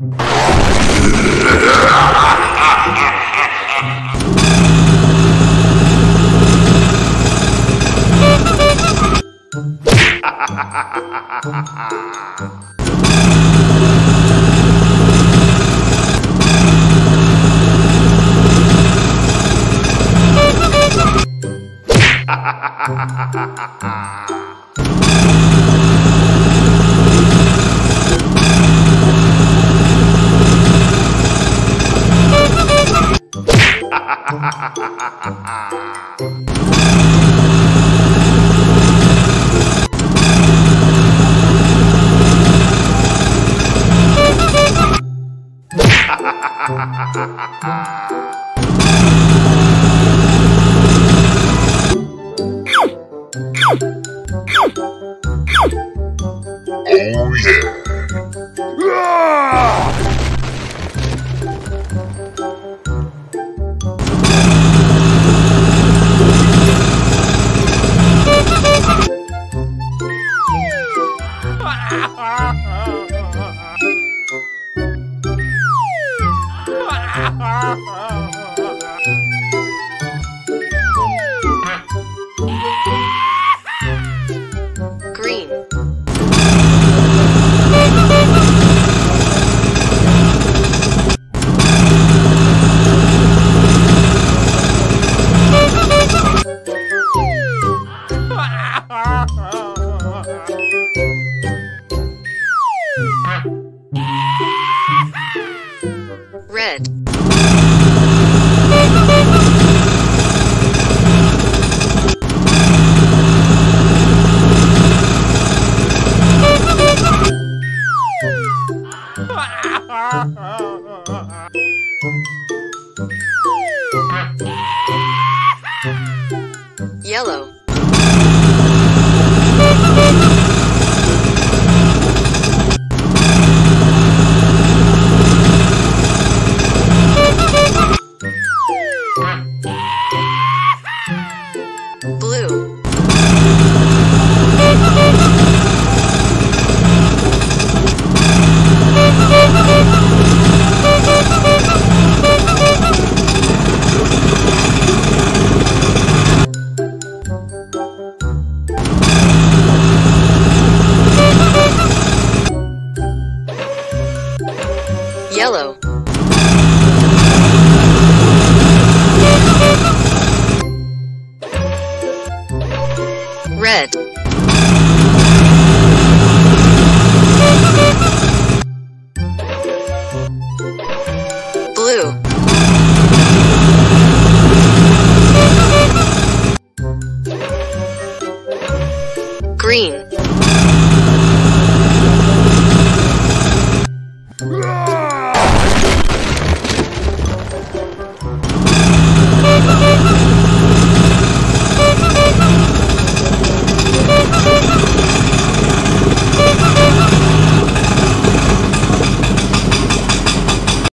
Ha ha ha ha ha ha! Oh yeah. Red. Yellow. Yellow. Red.